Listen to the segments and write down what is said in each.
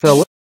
So.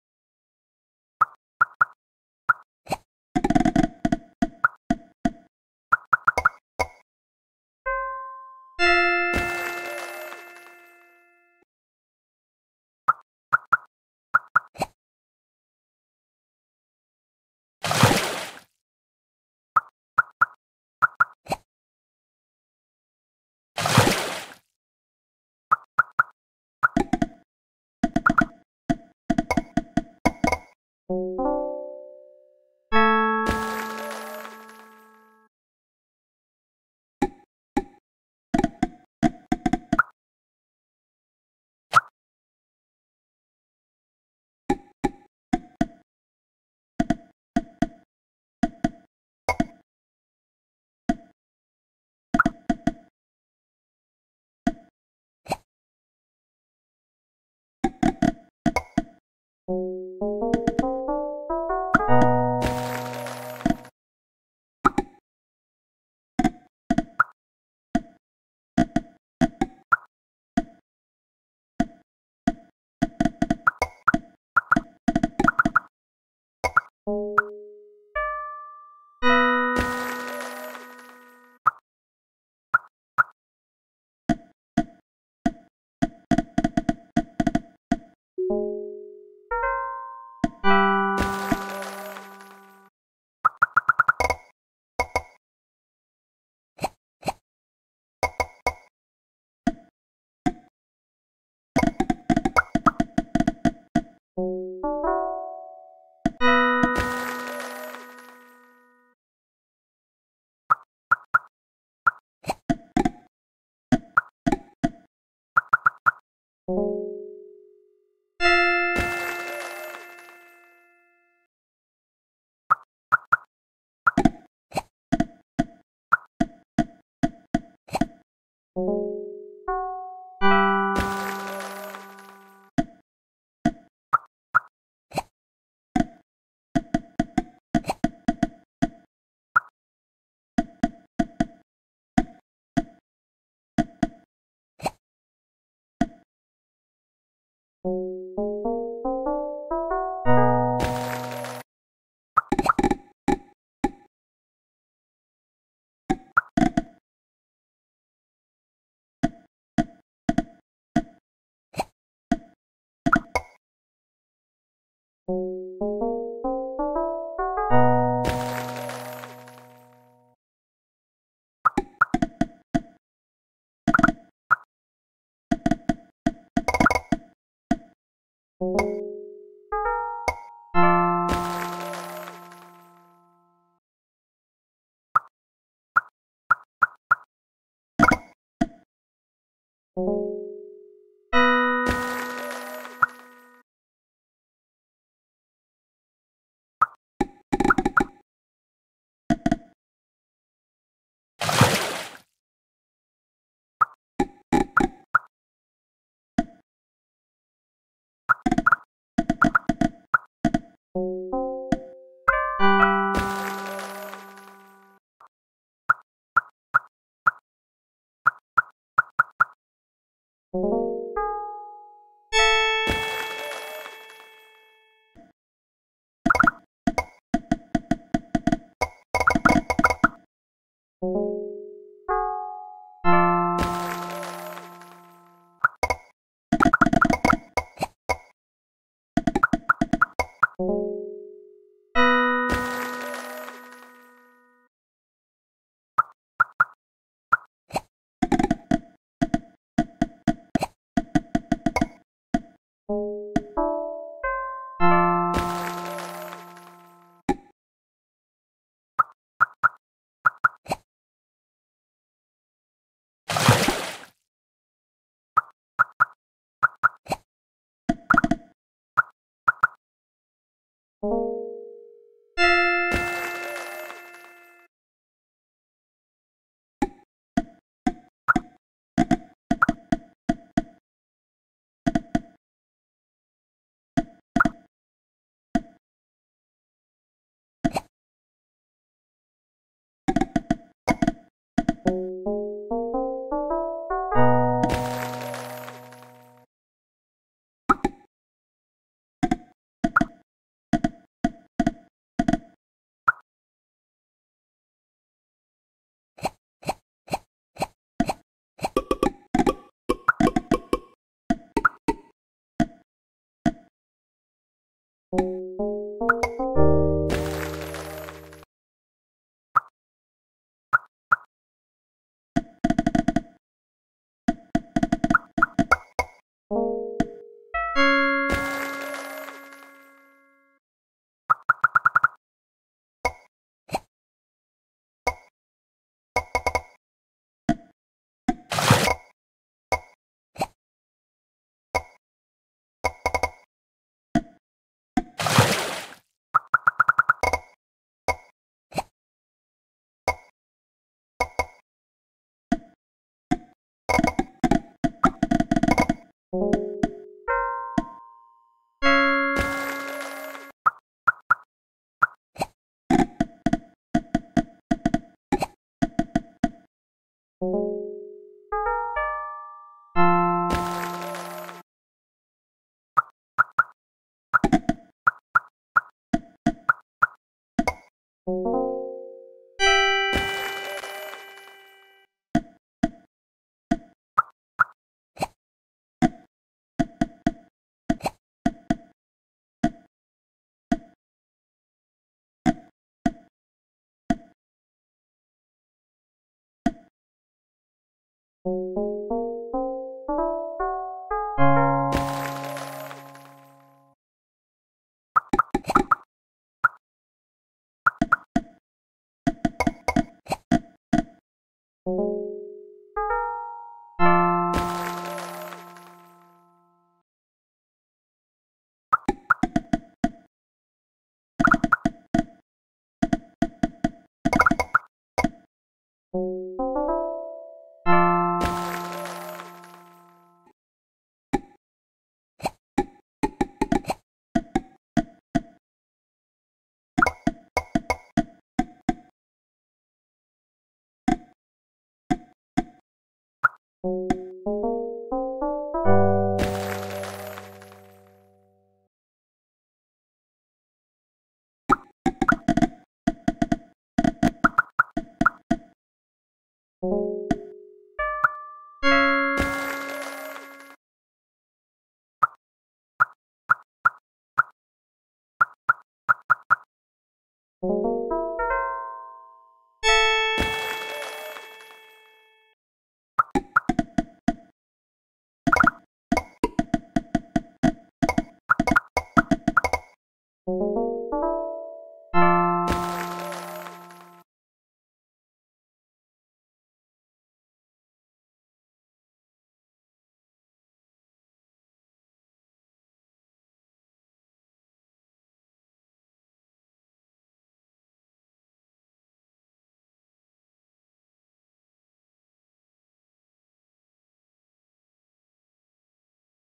Phil you